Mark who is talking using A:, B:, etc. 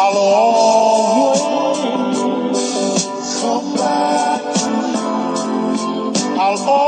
A: I'll always come back. I'll always